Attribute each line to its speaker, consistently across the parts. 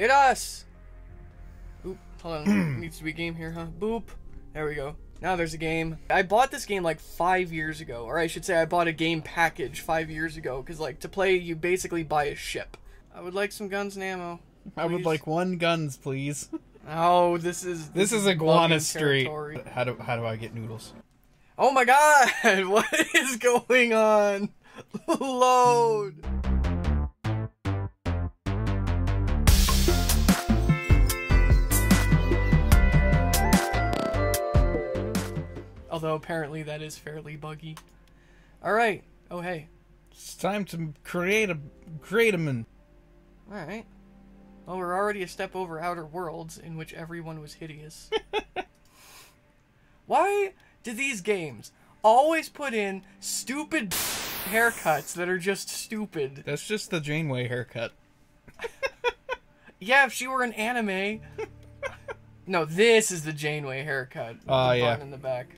Speaker 1: Hit us! Oop, hold on. Needs to be a game here, huh? Boop. There we go. Now there's a game. I bought this game like five years ago, or I should say I bought a game package five years ago, because like to play you basically buy a ship. I would like some guns and ammo.
Speaker 2: I would like one guns, please.
Speaker 1: Oh, this is
Speaker 2: This is Iguana Street.
Speaker 1: territory.
Speaker 2: How do how do I get noodles?
Speaker 1: Oh my god! What is going on? Load! Although apparently that is fairly buggy. Alright. Oh hey.
Speaker 2: It's time to create a create a man.
Speaker 1: Alright. Well, we're already a step over Outer Worlds, in which everyone was hideous. Why do these games always put in stupid haircuts that are just stupid?
Speaker 2: That's just the Janeway haircut.
Speaker 1: Yeah, if she were an anime. no, this is the Janeway haircut.
Speaker 2: Oh,
Speaker 1: the
Speaker 2: yeah.
Speaker 1: in the back.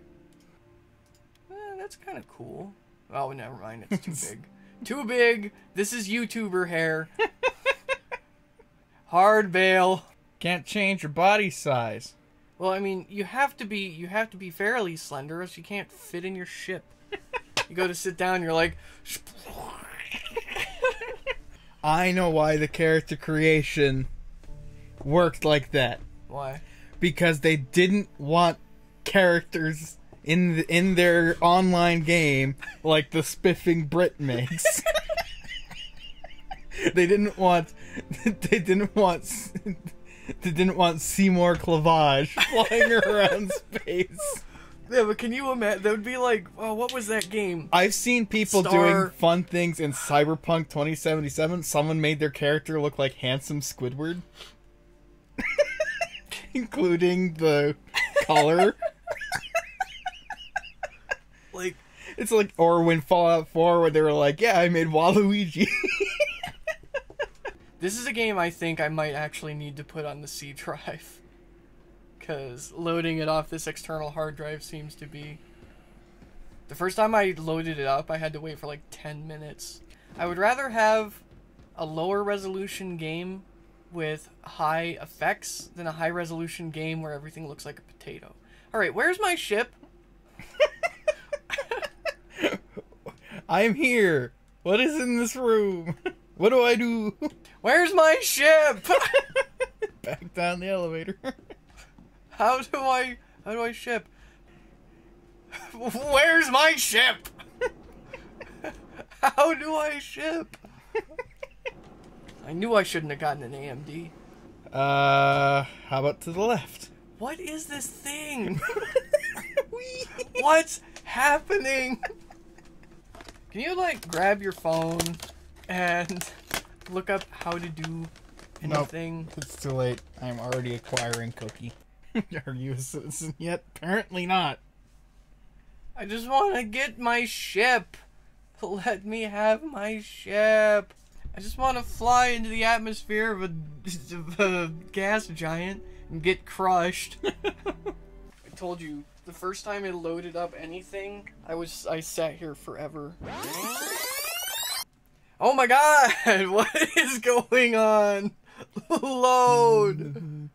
Speaker 1: That's kind of cool. Oh, never mind. It's too big. Too big. This is YouTuber hair. Hard bail.
Speaker 2: Can't change your body size.
Speaker 1: Well, I mean, you have to be you have to be fairly slender, or else you can't fit in your ship. you go to sit down, you're like,
Speaker 2: I know why the character creation worked like that.
Speaker 1: why?
Speaker 2: Because they didn't want characters in the, in their online game like the spiffing Brit makes. they didn't want they didn't want they didn't want Seymour Clavage flying around space.
Speaker 1: Yeah, but can you imagine? That would be like, oh, what was that game?
Speaker 2: I've seen people
Speaker 1: Star-
Speaker 2: doing fun things in Cyberpunk 2077. Someone made their character look like handsome Squidward, including the color.
Speaker 1: Like,
Speaker 2: It's like, or when Fallout 4, where they were like, "Yeah, I made Waluigi."
Speaker 1: this is a game I think I might actually need to put on the C drive. Because loading it off this external hard drive seems to be. The first time I loaded it up, I had to wait for like 10 minutes. I would rather have a lower resolution game with high effects than a high resolution game where everything looks like a potato. Alright, where's my ship?
Speaker 2: I'm here. What is in this room? What do I do?
Speaker 1: Where's my ship?
Speaker 2: Back down the elevator.
Speaker 1: How do I how do I ship? Where's my ship? how do I ship? I knew I shouldn't have gotten an AMD.
Speaker 2: Uh, how about to the left?
Speaker 1: What is this thing? What's happening? Can you like grab your phone and look up how to do
Speaker 2: Nope.
Speaker 1: anything?
Speaker 2: It's too late. I'm already acquiring Cookie. Are you a citizen yet? Apparently not.
Speaker 1: I just want to get my ship. Let me have my ship. I just want to fly into the atmosphere of a, of a gas giant and get crushed. I told you, the first time it loaded up anything, I was I sat here forever. Oh my god, what is going on? Load.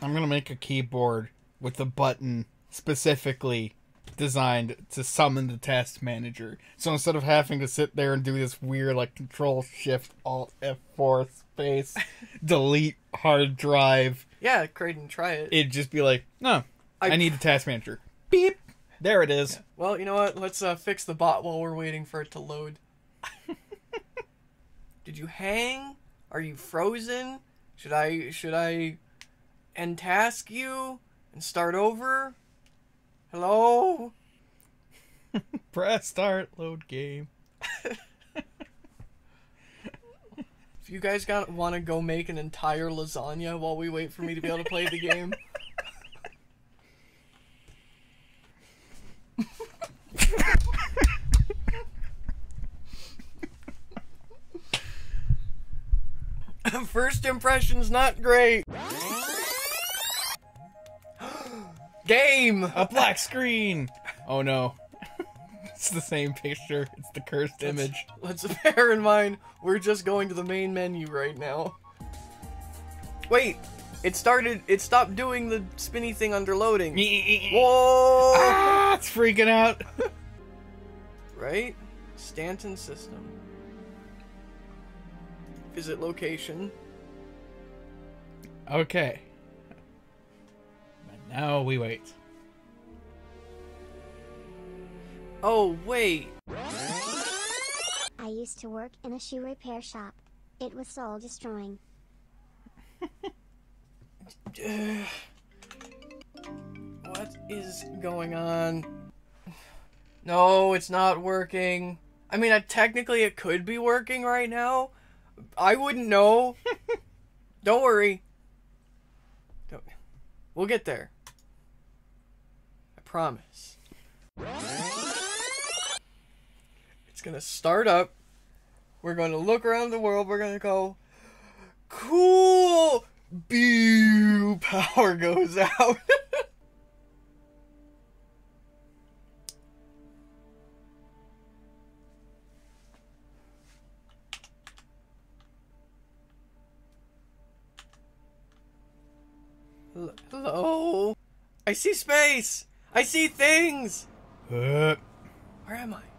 Speaker 2: I'm gonna make a keyboard with a button specifically designed to summon the task manager. So instead of having to sit there and do this weird like control shift alt F4 space delete hard drive,
Speaker 1: Yeah, Creighton, try it.
Speaker 2: it'd just be like, no, I,
Speaker 1: I-
Speaker 2: need a task manager. Beep. There it is.
Speaker 1: Well, you know what? Let's uh, fix the bot while we're waiting for it to load. Did you hang? Are you frozen? Should I should I end task you and start over? Hello?
Speaker 2: Press start load game.
Speaker 1: You guys got want to go make an entire lasagna while we wait for me to be able to play the game. First impression's not great. Game.
Speaker 2: A black screen. Oh no. The same picture. It's the cursed image.
Speaker 1: Let's bear in mind we're just going to the main menu right now. Wait, it started. It stopped doing the spinny thing under loading. Whoa!
Speaker 2: ah, it's freaking out.
Speaker 1: Right? Stanton system. Visit location.
Speaker 2: Okay. And now we wait.
Speaker 1: Oh wait.
Speaker 3: I used to work in a shoe repair shop. It was soul destroying.
Speaker 1: What is going on? No, it's not working. I mean, I, technically it could be working right now. I wouldn't know. Don't worry. Don't. We'll get there. I promise. It's gonna start up. We're gonna look around the world. We're gonna go, cool. Bew. Power goes out. Hello. I see space. I see things.
Speaker 2: Uh,
Speaker 1: Where am I?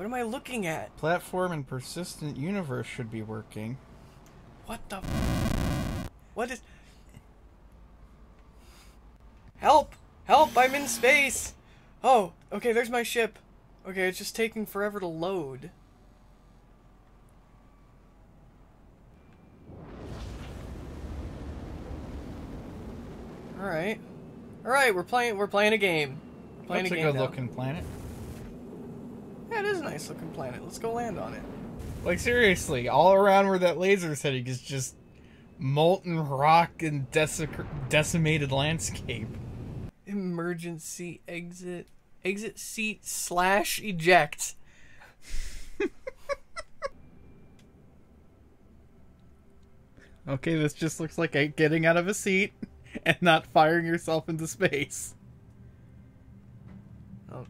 Speaker 1: What am I looking at?
Speaker 2: platform and persistent universe should be working.
Speaker 1: What the? f- What is? Help! Help! I'm in space. Oh, okay. There's my ship. Okay, it's just taking forever to load. All right, all right. We're playing. We're playing a game. We're playing
Speaker 2: That's a
Speaker 1: a
Speaker 2: good-looking planet.
Speaker 1: Yeah, it is a nice looking planet. Let's go land on it.
Speaker 2: Like seriously, all around where that laser's heading is just molten rock and decimated landscape.
Speaker 1: Emergency exit. Exit seat slash eject.
Speaker 2: Okay, this just looks like a getting out of a seat and not firing yourself into space.
Speaker 1: Oh.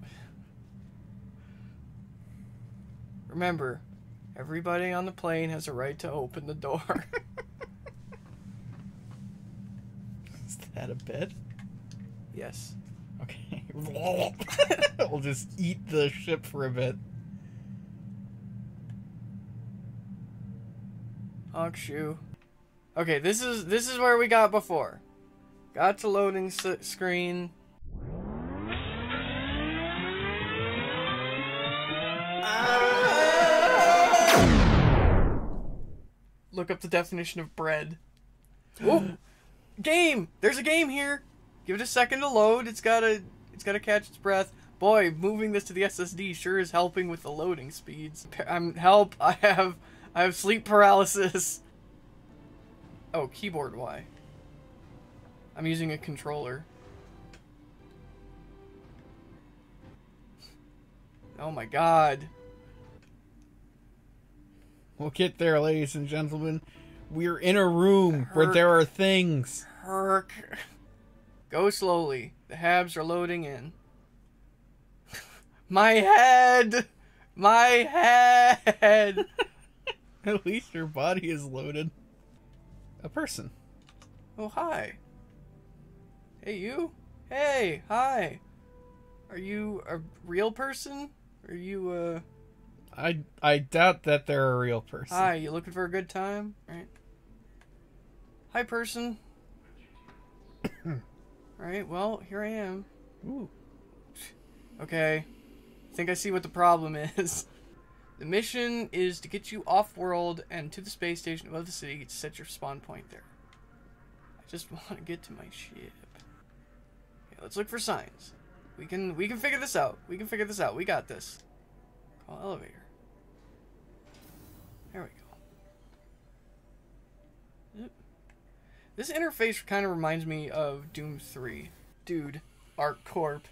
Speaker 1: Remember, everybody on the plane has a right to open the door.
Speaker 2: Is that a bit?
Speaker 1: yes.
Speaker 2: Okay. we'll just eat the ship for a bit.
Speaker 1: Honk shoe. Okay, this is this is where we got before. Got to loading s- screen. Ah. Look up the definition of bread. Oh, game! There's a game here. Give it a second to load. It's gotta it's gotta catch its breath. Boy, moving this to the SSD sure is helping with the loading speeds. I'm um, help. I have I have sleep paralysis. Oh, keyboard Y. I'm using a controller. Oh my god.
Speaker 2: We'll get there, ladies and gentlemen. We're in a room where there are things.
Speaker 1: Herc. Go slowly. The habs are loading in. My head! My head!
Speaker 2: At least your body is loaded. A person.
Speaker 1: Oh, hi. Hey, you? Hey, hi. Are you a real person? Are you, uh.
Speaker 2: I I doubt that they're a real person.
Speaker 1: Hi, you looking for a good time? Right. Hi, person. Alright, well, here I am.
Speaker 2: Ooh.
Speaker 1: Okay. I think I see what the problem is. The mission is to get you off world and to the space station above the city to set your spawn point there. I just want to get to my ship. Okay, let's look for signs. We can we can figure this out. We can figure this out. We got this. Call elevator. There we go. Yep. This interface kind of reminds me of Doom 3. Dude, ArcCorp.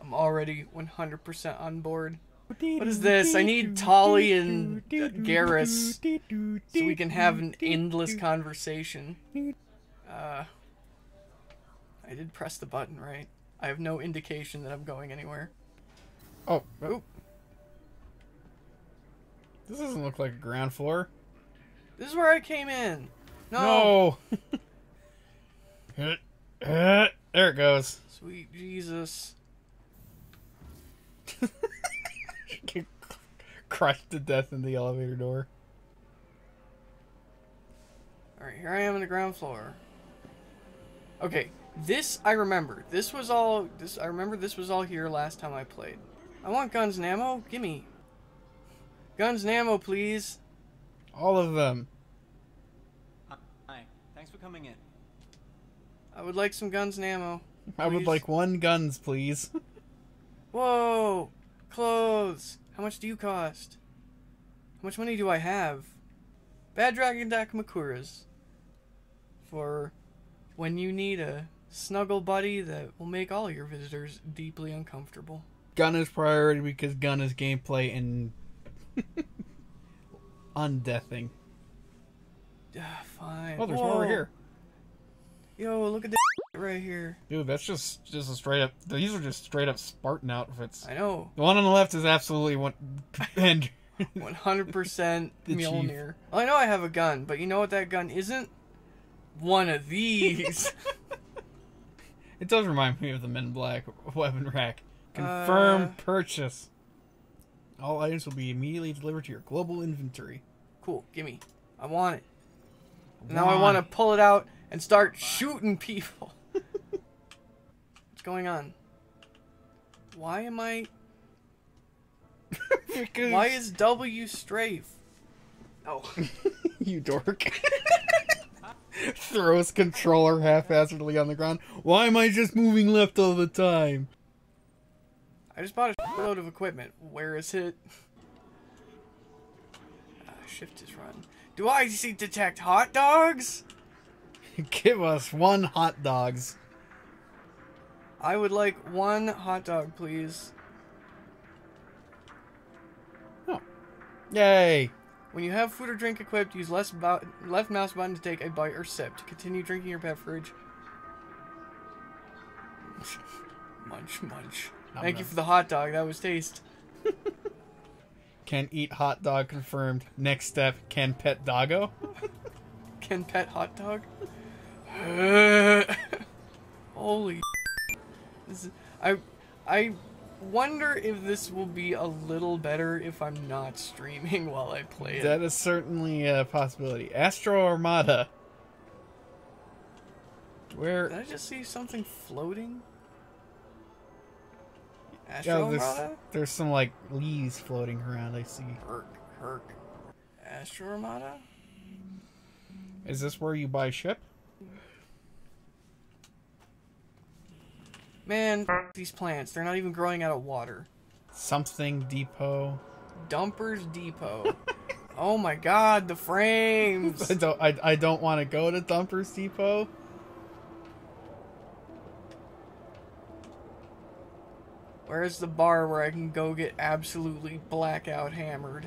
Speaker 1: I'm already 100% on board. What is this? I need Tali and Garrus so we can have an endless conversation. Uh, I did press the button, right? I have no indication that I'm going anywhere.
Speaker 2: Oh,
Speaker 1: Oop.
Speaker 2: This doesn't look like a ground floor.
Speaker 1: This is where I came in. No.
Speaker 2: No. there it goes.
Speaker 1: Sweet Jesus.
Speaker 2: Get crushed to death in the elevator door.
Speaker 1: Alright, here I am in the ground floor. Okay, this I remember. This was all this I remember this was all here last time I played. I want guns and ammo. Gimme. Guns and ammo, please.
Speaker 2: All of them.
Speaker 4: Hi. Thanks for coming in.
Speaker 1: I would like some guns and ammo.
Speaker 2: I would like one guns, please.
Speaker 1: Whoa! Clothes! How much do you cost? How much money do I have? Bad Dragon Dakimakuras. For when you need a snuggle buddy that will make all your visitors deeply uncomfortable.
Speaker 2: gun is priority because gun is gameplay and undeathing.
Speaker 1: Ah, fine.
Speaker 2: Oh, there's one over here.
Speaker 1: Yo, look at this right here.
Speaker 2: Dude, that's just just a straight up. These are just straight up Spartan outfits.
Speaker 1: I know.
Speaker 2: The one on the left is absolutely one. And
Speaker 1: 100%
Speaker 2: The chief.
Speaker 1: Mjolnir. Well, I know I have a gun, but you know what that gun isn't? One of these.
Speaker 2: it does remind me of the Men in Black weapon rack. Confirm
Speaker 1: Uh.
Speaker 2: purchase. All items will be immediately delivered to your global inventory.
Speaker 1: cool, gimme. I want it. Now I want to pull it out and start shooting people. What's going on? Why am I.
Speaker 2: Because
Speaker 1: Why is W strafe? Oh.
Speaker 2: you dork? Throws controller haphazardly on the ground. Why am I just moving left all the time?
Speaker 1: I just bought a load of equipment. Where is it? Ah, shift is run. Do I see detect hot dogs?
Speaker 2: Give us one hot dogs.
Speaker 1: I would like one hot dog, please. Oh.
Speaker 2: Yay!
Speaker 1: When you have food or drink equipped, use less left mouse button to take a bite or sip. To continue drinking your beverage. munch, munch.
Speaker 2: Nom
Speaker 1: Thank you for the hot dog. That was taste.
Speaker 2: Can eat hot dog confirmed. Next step, can pet doggo?
Speaker 1: Can pet hot dog? Holy. This is- I I wonder if this will be a little better if I'm not streaming while I play it.
Speaker 2: That is certainly a possibility. Astro Armada. Where?
Speaker 1: Did I just see something floating?
Speaker 2: Yeah, there's,
Speaker 1: Armada?
Speaker 2: there's some like leaves floating around. I see.
Speaker 1: Herc, herc. Astro Armada?
Speaker 2: Is this where you buy ship?
Speaker 1: Man, these plants. They're not even growing out of water.
Speaker 2: Something depot.
Speaker 1: Dumpers Depot. oh my god, the frames!
Speaker 2: I don't. I, I don't want to go to Dumpers Depot.
Speaker 1: Where's the bar where I can go get absolutely blackout hammered?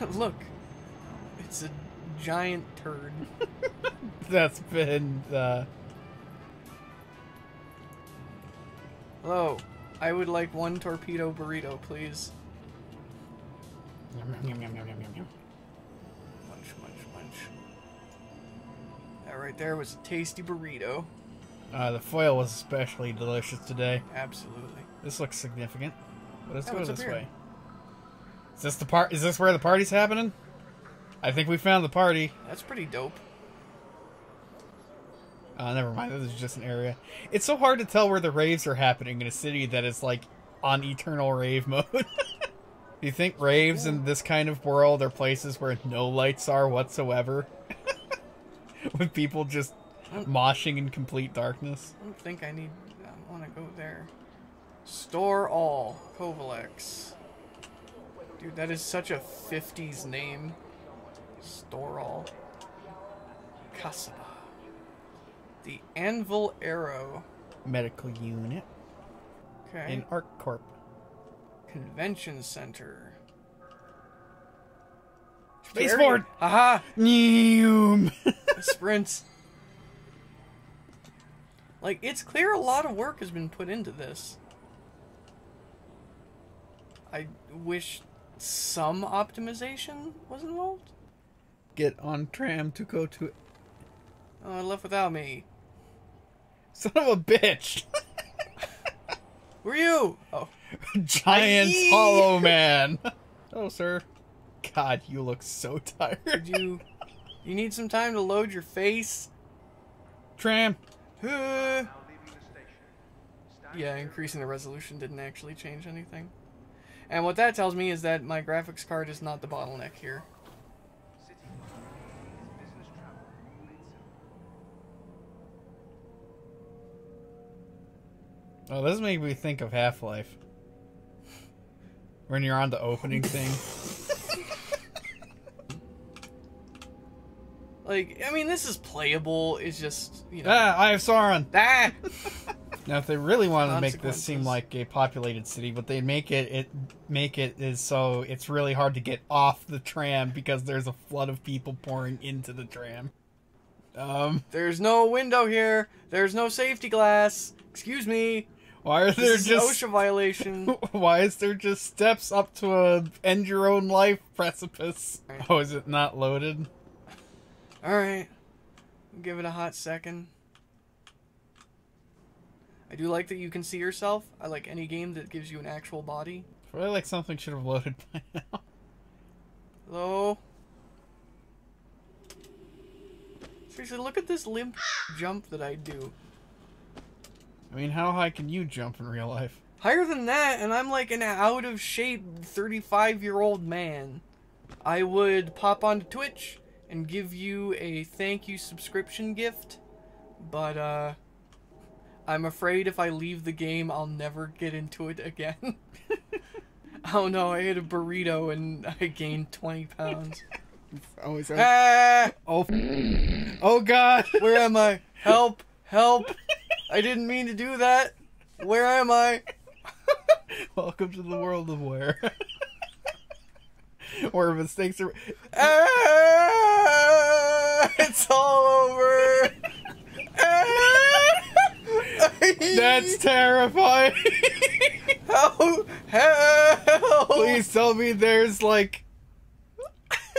Speaker 1: Look, it's a giant turd.
Speaker 2: That's been. Uh,
Speaker 1: Hello, I would like one torpedo burrito, please. Munch, munch, munch. That right there was a tasty burrito.
Speaker 2: Uh, the foil was especially delicious today.
Speaker 1: Absolutely.
Speaker 2: This looks significant. But let's go this way. Is this the part? Is this where the party's happening? I think we found the party.
Speaker 1: That's pretty dope.
Speaker 2: Uh, never mind. This is just an area. It's so hard to tell where the raves are happening in a city that is like on eternal rave mode. Do you think raves in this kind of world are places where no lights are whatsoever? With people just moshing in complete darkness?
Speaker 1: I don't think I need. I want to go there. Store all Covalex. Dude, that is such a 50s name. Store all. Casaba. The Anvil Arrow.
Speaker 2: Medical unit
Speaker 1: Okay.
Speaker 2: in ArcCorp.
Speaker 1: Convention Center.
Speaker 2: Baseboard!
Speaker 1: Haha!
Speaker 2: Neum!
Speaker 1: Sprints. Like, it's clear a lot of work has been put into this. I wish some optimization was involved.
Speaker 2: Get on tram to go to.
Speaker 1: Oh, it left without me.
Speaker 2: Son of a bitch!
Speaker 1: Who are you? Oh,
Speaker 2: Giant
Speaker 1: Aye.
Speaker 2: Hollow Man. Oh, sir. God, you look so
Speaker 1: did
Speaker 2: tired.
Speaker 1: you? You need some time to load your face.
Speaker 2: Tram.
Speaker 1: Yeah, increasing the resolution didn't actually change anything. And what that tells me is that my graphics card is not the bottleneck here.
Speaker 2: Oh, this makes me think of Half Life. When you're on the opening thing.
Speaker 1: Like, I mean, this is playable. It's just, you know.
Speaker 2: Ah, I have Sauron.
Speaker 1: Ah!
Speaker 2: Now, if they really wanted to make this seem like a populated city, but they make it it make it is so it's really hard to get off the tram because there's a flood of people pouring into the tram. Um,
Speaker 1: There's no window here. There's no safety glass. Excuse me.
Speaker 2: why are there just
Speaker 1: OSHA violation.
Speaker 2: why is there just steps up to a end your own life precipice? Oh, is it not loaded?
Speaker 1: All right, give it a hot second. I do like that you can see yourself. I like any game that gives you an actual body.
Speaker 2: I feel like something should have loaded by now.
Speaker 1: Hello. Seriously, look at this limp jump that I do.
Speaker 2: I mean, how high can you jump in real life?
Speaker 1: Higher than that, and I'm like an out of shape 35 year old man. I would pop onto Twitch and give you a thank you subscription gift, but uh, I'm afraid if I leave the game, I'll never get into it again. oh no, I ate a burrito and I gained 20 pounds.
Speaker 2: Always
Speaker 1: ah!
Speaker 2: Oh, oh God!
Speaker 1: Where am I? Help! Help! I didn't mean to do that. Where am I?
Speaker 2: Welcome to the world of where. where mistakes are.
Speaker 1: Ah, it's all over. Ah,
Speaker 2: That's terrifying.
Speaker 1: help! Help!
Speaker 2: Please tell me there's like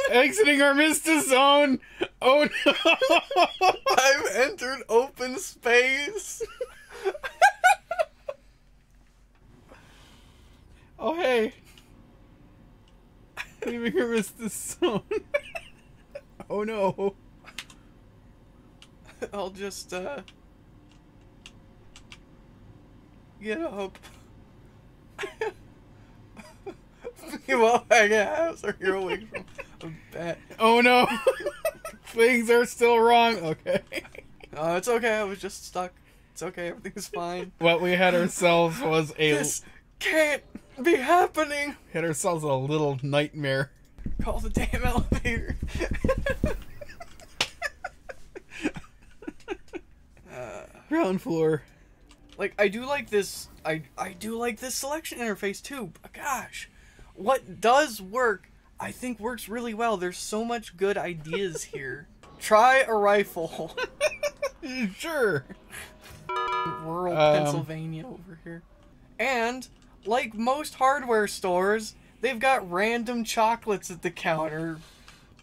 Speaker 2: exiting Armistice zone. Oh no!
Speaker 1: I've entered open space.
Speaker 2: oh hey, leaving Armistice zone. oh no!
Speaker 1: I'll just uh get up. you won't hang out, so you're away from a bat.
Speaker 2: Oh no! Things are still wrong. Okay.
Speaker 1: Oh, it's okay. I was just stuck. It's okay. Everything's fine.
Speaker 2: What we had ourselves was a
Speaker 1: This can't be happening.
Speaker 2: had ourselves a little nightmare.
Speaker 1: Call the damn elevator. uh,
Speaker 2: Ground floor.
Speaker 1: like I do like this. I I do like this selection interface too. Gosh, what does work? I think works really well. There's so much good ideas here. Try a rifle.
Speaker 2: Sure.
Speaker 1: rural
Speaker 2: Um,
Speaker 1: Pennsylvania over here. And like most hardware stores, they've got random chocolates at the counter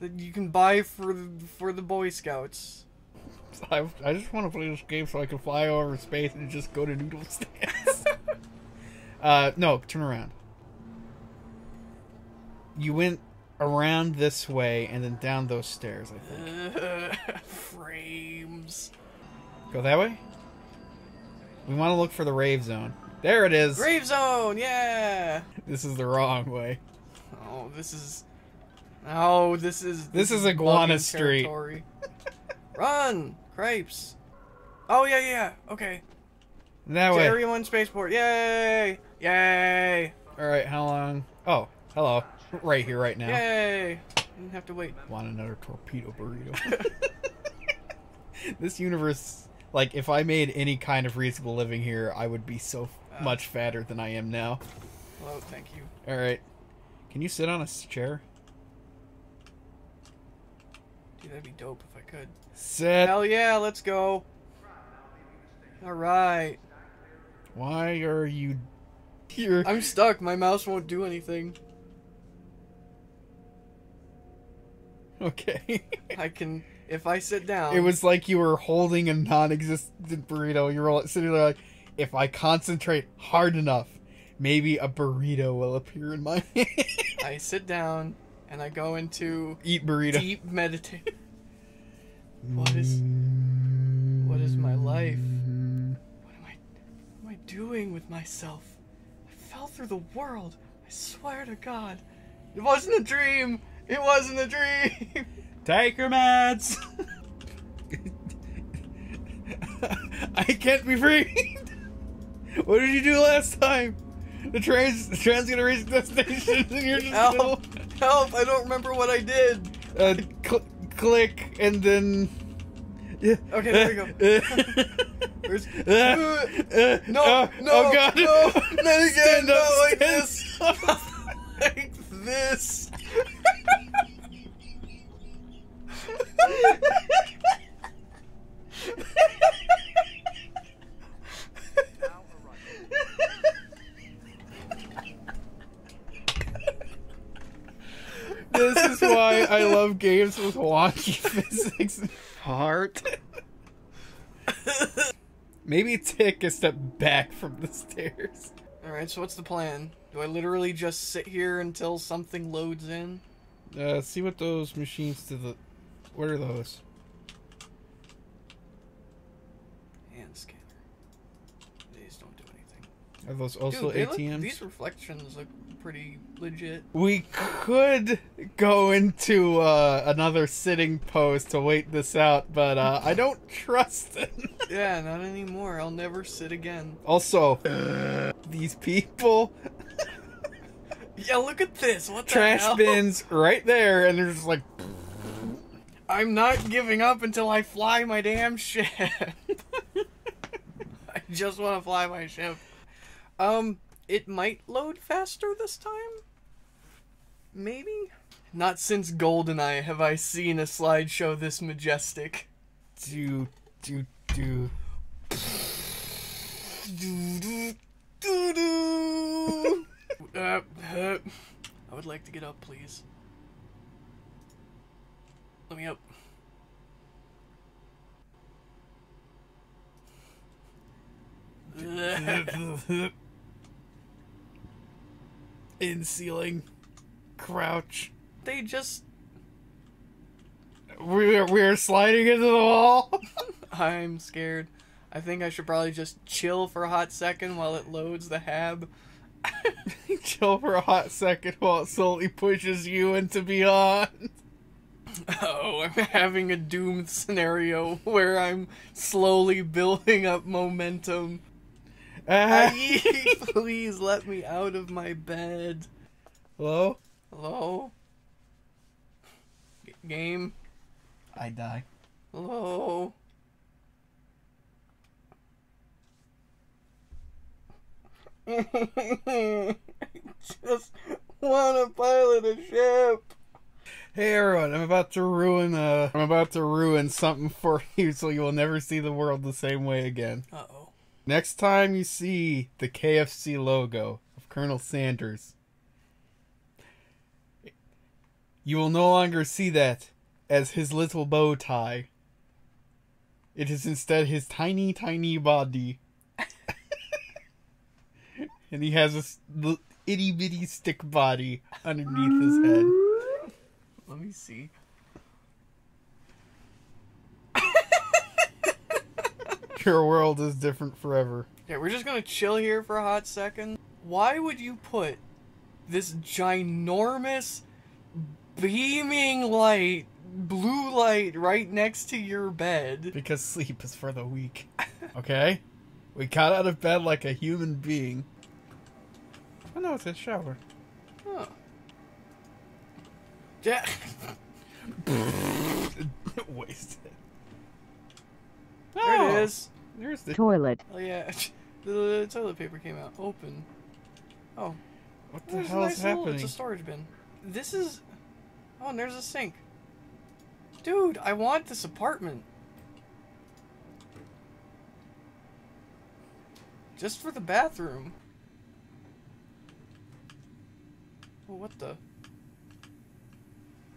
Speaker 1: that you can buy for the, for the Boy Scouts.
Speaker 2: I, I just want to play this game so I can fly over space and just go to noodle stands. uh, no, turn around. You went around this way and then down those stairs, I think.
Speaker 1: frames.
Speaker 2: Go that way? We want to look for the rave zone. There it is.
Speaker 1: Grave Zone, yeah.
Speaker 2: This is the wrong way.
Speaker 1: Oh, this is. Oh, this is.
Speaker 2: This is Iguana Street.
Speaker 1: Run, crepes. Oh yeah, yeah. Okay.
Speaker 2: That way.
Speaker 1: Area One Spaceport. Yay! Yay!
Speaker 2: All right, how long? Oh, hello. Right here, right now.
Speaker 1: Yay! Didn't have to wait.
Speaker 2: Want another torpedo burrito? this universe, like, if I made any kind of reasonable living here, I would be so much fatter than I am now.
Speaker 1: Hello, thank you.
Speaker 2: All right, can you sit on a chair?
Speaker 1: Dude, that'd be dope if I could.
Speaker 2: Sit.
Speaker 1: Hell yeah, let's go. All right.
Speaker 2: Why are you here?
Speaker 1: I'm stuck. My mouse won't do anything.
Speaker 2: Okay.
Speaker 1: I can if I sit down.
Speaker 2: it was like you were holding a non-existent burrito. You were sitting there like, if I concentrate hard enough, maybe a burrito will appear in my hand.
Speaker 1: I sit down and I go into
Speaker 2: Eat burrito.
Speaker 1: deep meditation. What is what is my life? What am I what am I doing with myself? I fell through the world. I swear to God. It wasn't a dream. It wasn't a dream.
Speaker 2: Take your meds. I can't be free. What did you do last time? The train's the train's gonna reach the destination, and you're just
Speaker 1: Help! Help! I don't remember what I did.
Speaker 2: gonna, uh, cl- click and then. Yeah.
Speaker 1: Okay, there we go. Where's
Speaker 2: Uh,
Speaker 1: No,
Speaker 2: uh,
Speaker 1: no,
Speaker 2: oh god!
Speaker 1: no, not again,
Speaker 2: Stand up,
Speaker 1: not like
Speaker 2: stand
Speaker 1: this.
Speaker 2: up.
Speaker 1: like this.
Speaker 2: This is why I love games with wonky physics. Heart. Maybe take a step back from the stairs.
Speaker 1: All right, so what's the plan? Do I literally just sit here until something loads in?
Speaker 2: Uh, see what those machines to the. What are those?
Speaker 1: Hand scanner. These don't do anything.
Speaker 2: Are those also
Speaker 1: Dude, they look-
Speaker 2: ATMs?
Speaker 1: these reflections look pretty legit.
Speaker 2: We could go into uh, another sitting pose to wait this out, but uh, I don't trust it.
Speaker 1: Yeah, not anymore. I'll never sit again.
Speaker 2: also, these people,
Speaker 1: Yeah, look at this. What the
Speaker 2: trash bins right there, and they're just like,
Speaker 1: I'm not giving up until I fly my damn ship. I just want to fly my ship. Um, it might load faster this time. Maybe. Not since GoldenEye have I seen a slideshow this majestic.
Speaker 2: do, do, do.
Speaker 1: Doo-doo, doo-doo. uh, uh, I would like to get up, please. Let me up.
Speaker 2: In ceiling, crouch.
Speaker 1: they just.
Speaker 2: We're we're sliding into the wall.
Speaker 1: I'm scared. I think I should probably just chill for a hot second while it loads the hab.
Speaker 2: Chill for a hot second while it slowly pushes you into beyond.
Speaker 1: Oh, I'm having a doomed scenario where I'm slowly building up momentum.
Speaker 2: Ah.
Speaker 1: Please let me out of my bed.
Speaker 2: Hello?
Speaker 1: Hello? G- game?
Speaker 2: I die.
Speaker 1: Hello? I just want to pilot a ship.
Speaker 2: Hey everyone, I'm about to ruin uh I'm about to ruin something for you so you will never see the world the same way again.
Speaker 1: Uh oh.
Speaker 2: Next time you see the KFC logo of Colonel Sanders, you will no longer see that as his little bow tie. It is instead his tiny, tiny body. and he has a itty bitty stick body underneath his head.
Speaker 1: Let me see.
Speaker 2: Your world is different forever.
Speaker 1: Yeah, we're just gonna chill here for a hot second. Why would you put this ginormous beaming light, blue light, right next to your bed?
Speaker 2: Because sleep is for the weak. Okay? We got out of bed like a human being. Oh no, it's a shower.
Speaker 1: Huh. Yeah.
Speaker 2: Wasted.
Speaker 1: There it oh. is.
Speaker 2: There's the.
Speaker 5: toilet,
Speaker 1: Oh yeah, the toilet paper came out open. Oh,
Speaker 2: What the
Speaker 1: there's a
Speaker 2: hell is
Speaker 1: nice little-
Speaker 2: happening?
Speaker 1: It's a storage bin. This is. Oh, and there's a sink. Dude, I want this apartment. Just for the bathroom. Well, what the?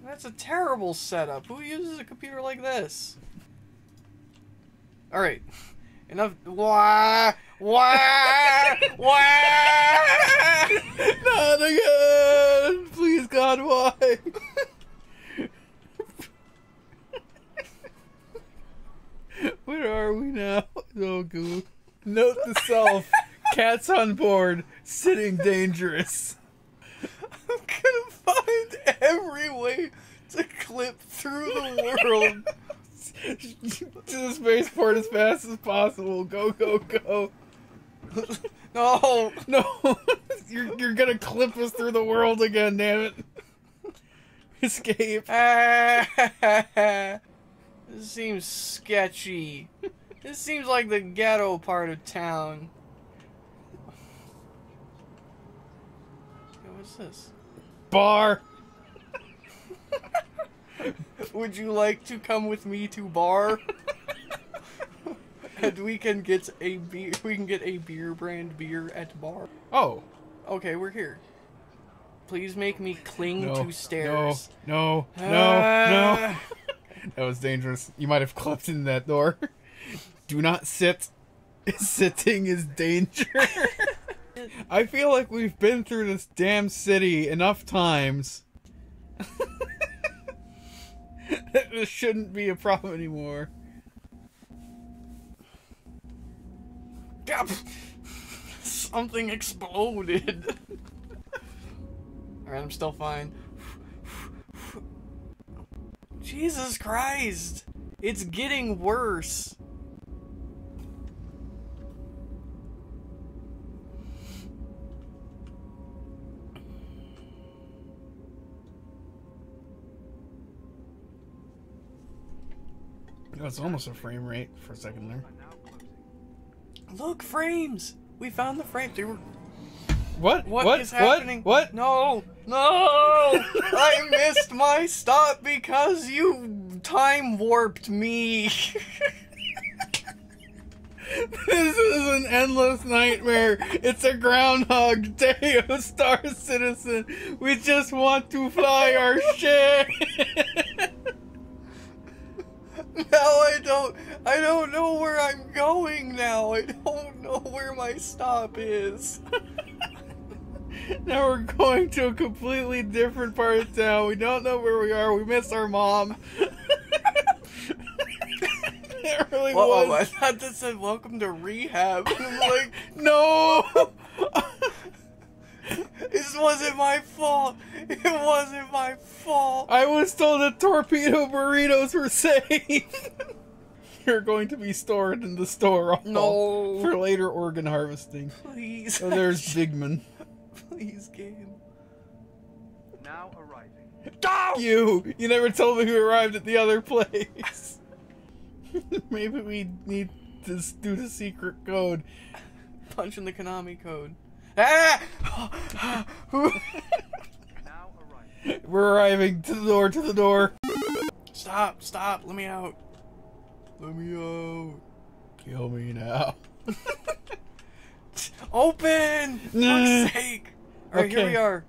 Speaker 1: That's a terrible setup. Who uses a computer like this? Alright. Enough. Why? Why? Why?
Speaker 2: Not again! Please, God, why? Where are we now? Oh, goo. Note to self: cats on board, sitting dangerous.
Speaker 1: I'm gonna find every way to clip through the world.
Speaker 2: To the spaceport as fast as possible. Go, go, go.
Speaker 1: No.
Speaker 2: No, you're, you're gonna clip us through the world again, damn it. Escape.
Speaker 1: this seems sketchy. This seems like the ghetto part of town. What's this?
Speaker 2: Bar.
Speaker 1: Would you like to come with me to bar? and we can get a beer. We can get a beer brand beer at bar.
Speaker 2: Oh.
Speaker 1: Okay, we're here. Please make me cling
Speaker 2: No,
Speaker 1: to stairs.
Speaker 2: no, no, no, no.
Speaker 1: Ah.
Speaker 2: That was dangerous. You might have clipped in that door. Do not sit. Sitting is danger. I feel like we've been through this damn city enough times. this shouldn't be a problem anymore.
Speaker 1: Something exploded. Alright, I'm still fine. Jesus Christ! It's getting worse.
Speaker 2: It was almost a frame rate for a second there.
Speaker 1: Look, frames! We found the frame. They were.
Speaker 2: What?
Speaker 1: What
Speaker 2: what?
Speaker 1: is happening?
Speaker 2: What?
Speaker 1: No! No! I missed my stop because you time warped me.
Speaker 2: This is an endless nightmare. It's a Groundhog Day of Star Citizen. We just want to fly our ship.
Speaker 1: Now I don't I don't know where I'm going now. I don't know where my stop is.
Speaker 2: now we're going to a completely different part of town. We don't know where we are. We miss our mom. it really
Speaker 1: Whoa, um, I
Speaker 2: was.
Speaker 1: thought this said welcome to rehab. And I'm like,
Speaker 2: No.
Speaker 1: this wasn't my fault. It wasn't my fault.
Speaker 2: I was told that torpedo burritos were safe. You're going to be stored in the store
Speaker 1: No.
Speaker 2: for later organ harvesting.
Speaker 1: Please.
Speaker 2: Oh, there's Bigman.
Speaker 1: Please, game.
Speaker 4: Now arriving.
Speaker 2: You! You never told me who arrived at the other place. Maybe we need to do the secret code.
Speaker 1: Punch in the Konami code. Ah!
Speaker 2: We're arriving to the door, to the door.
Speaker 1: stop, stop, let me out. Let me out.
Speaker 2: Kill me now.
Speaker 1: Open! For
Speaker 2: Nah.
Speaker 1: fuck's sake! Alright, here we are.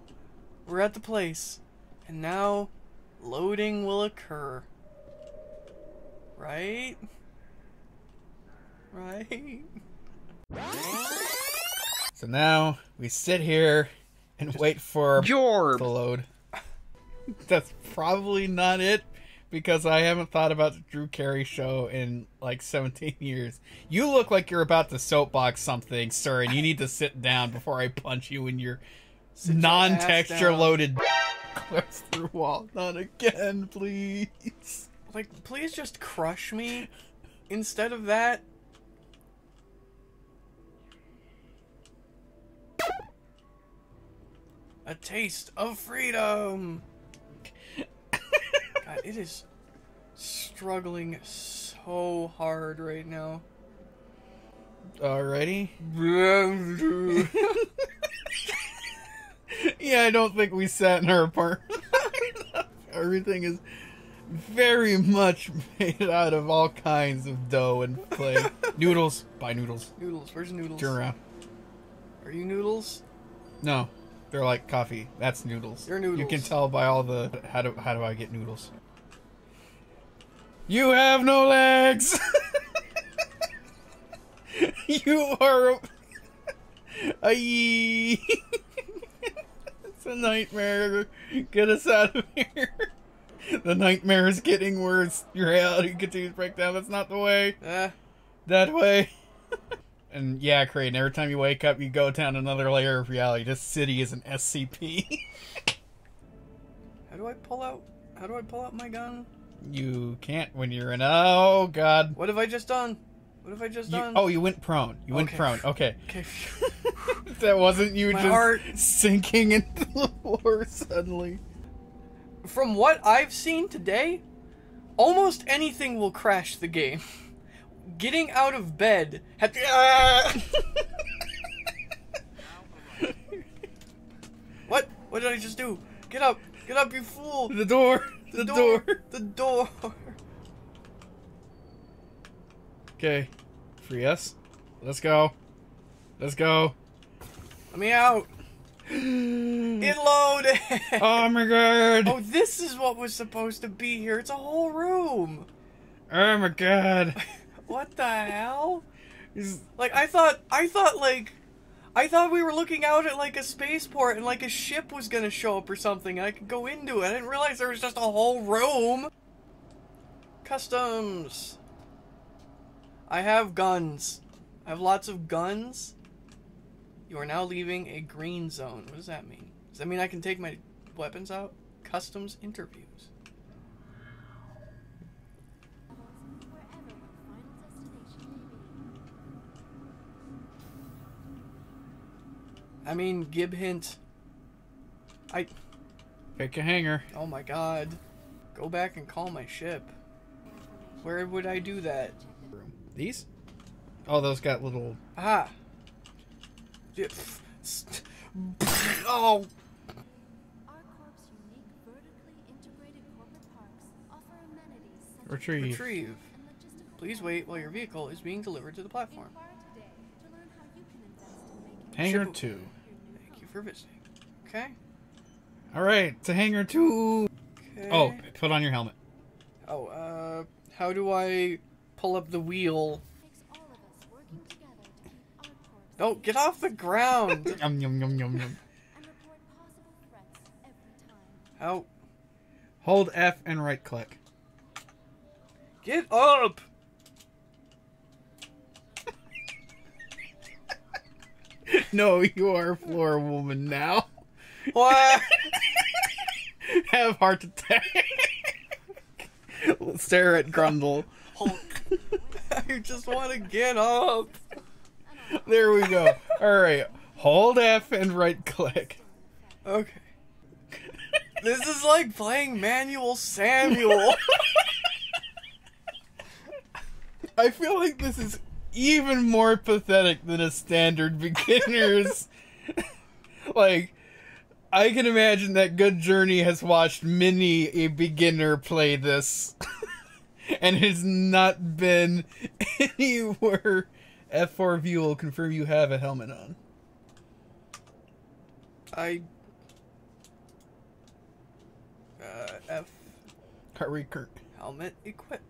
Speaker 1: We're at the place. And now, loading will occur. Right? Right?
Speaker 2: So now we sit here and wait for to load. That's probably not it because I haven't thought about the Drew Carey show in like 17 years. You look like you're about to soapbox something, sir, and you need to sit down before I punch you in your non-texture loaded clips through wall. Not again, please.
Speaker 1: Like, please just crush me instead of that. A taste of freedom. God, it is struggling so hard right now.
Speaker 2: Alrighty. yeah, I don't think we sat in our apartment. Everything is very much made out of all kinds of dough and clay. noodles. Buy noodles.
Speaker 1: Noodles. Where's noodles?
Speaker 2: Turn around.
Speaker 1: Are you noodles?
Speaker 2: No, they're like coffee. That's noodles.
Speaker 1: They're
Speaker 2: You can tell by all the how do how do I get noodles? You have no legs. you are a, a it's a nightmare. Get us out of here. The nightmare is getting worse. Your reality continues to break down. That's not the way.
Speaker 1: Eh.
Speaker 2: That way. And yeah, Crane, every time you wake up, you go down another layer of reality. This city is an SCP.
Speaker 1: How do I pull out? How do I pull out my gun?
Speaker 2: you can't when you're in. Oh, God.
Speaker 1: What have I just done? What have I just
Speaker 2: You,
Speaker 1: done?
Speaker 2: oh, you went prone. You went prone. Okay.
Speaker 1: Okay.
Speaker 2: that wasn't you
Speaker 1: My
Speaker 2: just
Speaker 1: heart-
Speaker 2: sinking into the floor suddenly.
Speaker 1: From what I've seen today, almost anything will crash the game. Getting out of bed. Had what? What did I just do? Get up! Get up, you fool!
Speaker 2: The door. The, door.
Speaker 1: The door!
Speaker 2: Okay. Free us. Let's go. Let's go.
Speaker 1: Let me out! It loaded!
Speaker 2: Oh my god.
Speaker 1: Oh, this is what was supposed to be here. It's a whole room.
Speaker 2: Oh my god.
Speaker 1: What the hell? Like I thought I thought like I thought we were looking out at like a spaceport and like a ship was gonna show up or something and I could go into it. I didn't realize there was just a whole room. Customs. I have guns. I have lots of guns. You are now leaving a green zone. What does that mean? Does that mean I can take my weapons out? Customs interviews. I mean, gib hint. I.
Speaker 2: Pick a hangar.
Speaker 1: Oh my god. Go back and call my ship. Where would I do that?
Speaker 2: These? Oh, those got little.
Speaker 1: Ah. Oh.
Speaker 2: Retrieve.
Speaker 1: Retrieve. Please wait while your vehicle is being delivered to the platform. Hangar 2 for visiting. Okay.
Speaker 2: Alright, it's a hangar two.
Speaker 1: Okay.
Speaker 2: Oh, put on your helmet.
Speaker 1: Oh, uh, how do I pull up the wheel?
Speaker 5: takes all of us working together to keep ArcCorp
Speaker 1: No,
Speaker 5: safe
Speaker 1: get off the ground.
Speaker 2: Yum, yum, yum, yum, yum.
Speaker 5: and report possible threats every time.
Speaker 1: How?
Speaker 2: Hold F and right click.
Speaker 1: Get up!
Speaker 2: No, you are a floor woman now.
Speaker 1: What?
Speaker 2: Have heart attack. Stare at Grundle.
Speaker 1: I just want to get up.
Speaker 2: There we go. Alright. Hold F and right click.
Speaker 1: Okay. This is like playing Manual Samuel.
Speaker 2: I feel like this is even more pathetic than a standard beginner's. like, I can imagine that Good Journey has watched many a beginner play this, and has not been anywhere. F4 view will confirm you have a helmet on.
Speaker 1: I. Uh, F.
Speaker 2: Kirk.
Speaker 1: Helmet equip.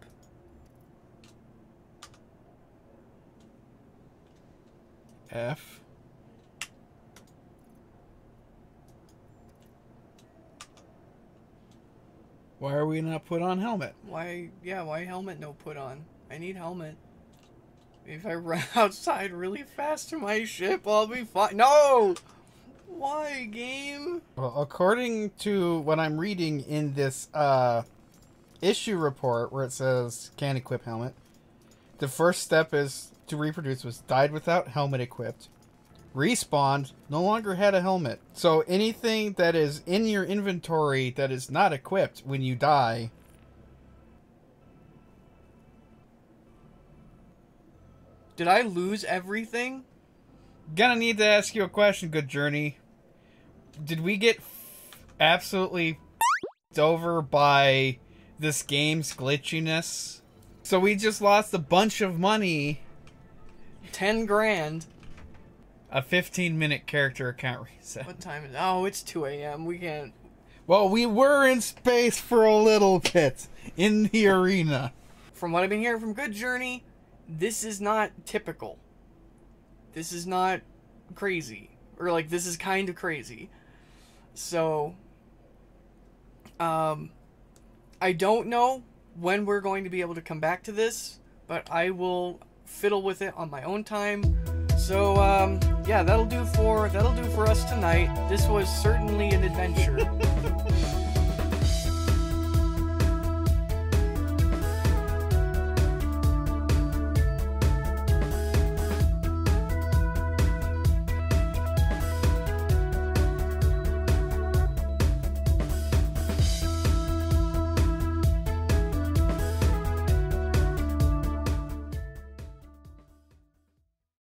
Speaker 2: F. Why are we not put on helmet?
Speaker 1: Why, yeah, why helmet no put on? I need helmet. If I run outside really fast to my ship, I'll be fine. No! Why, game?
Speaker 2: Well, according to what I'm reading in this uh, issue report where it says can equip helmet, the first step is to reproduce was died without helmet equipped. Respawned, no longer had a helmet. So anything that is in your inventory that is not equipped when you die.
Speaker 1: Did I lose everything?
Speaker 2: Gonna need to ask you a question, good journey. Did we get absolutely over by this game's glitchiness. So we just lost a bunch of money.
Speaker 1: 10 grand.
Speaker 2: A 15 minute character account reset.
Speaker 1: What time is Oh, it's 2 a.m. We can't.
Speaker 2: Well, we were in space for a little bit in the arena.
Speaker 1: From what I've been hearing from Good Journey, this is not typical. This is not crazy. Or, like, this is kind of crazy. So. Um. I don't know when we're going to be able to come back to this, but I will fiddle with it on my own time. So um, yeah, that'll do for that'll do for us tonight. This was certainly an adventure.